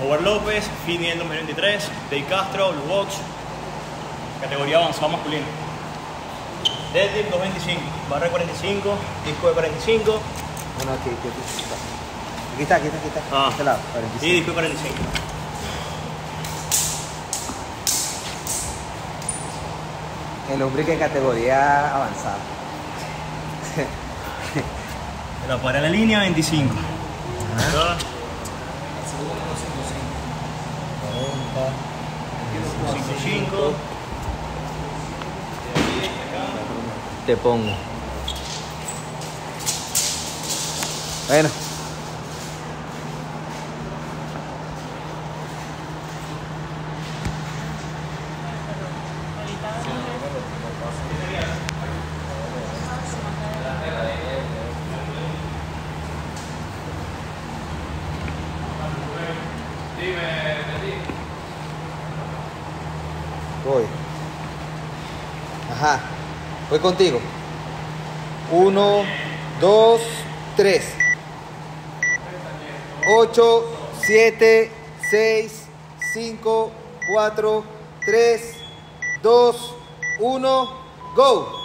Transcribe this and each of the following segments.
Howard López, Fini del 2023, Dave Castro, Blue Box, categoría avanzado masculino. Deadlift 225, barra de 45, disco de 45 Bueno, aquí, aquí, aquí. Aquí está, aquí está, aquí está. Ah. Este lado, y 45. disco de 45. El hombre que en categoría avanzada. La para la línea 25. Acá. 55. Te pongo. Bueno. Voy. Ajá. Voy contigo. Uno, dos, tres. Ocho, siete, seis, cinco, cuatro, tres, dos, uno, go.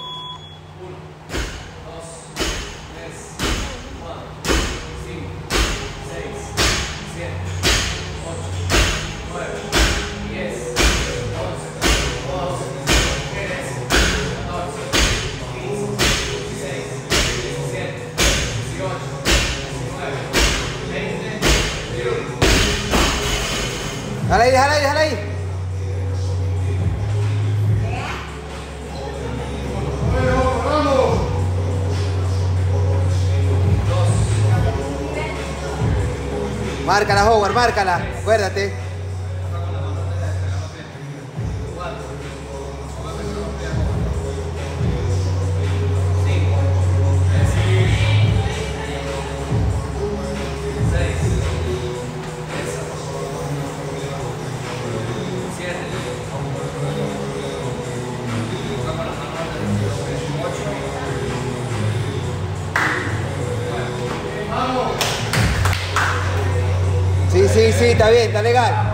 Déjala ahí, déjala ahí, déjala ahí. Márcala, Howard, márcala. Acuérdate. Sí, sí, está bien, está legal.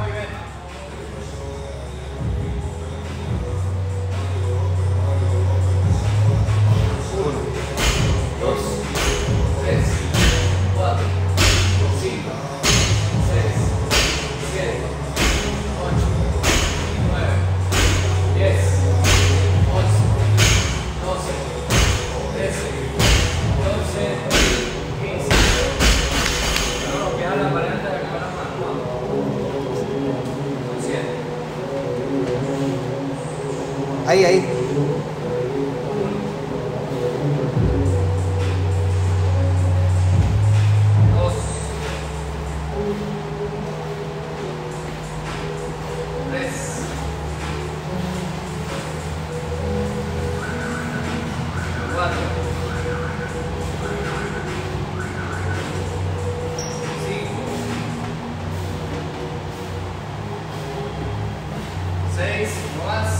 Ahí, ahí. Seis, no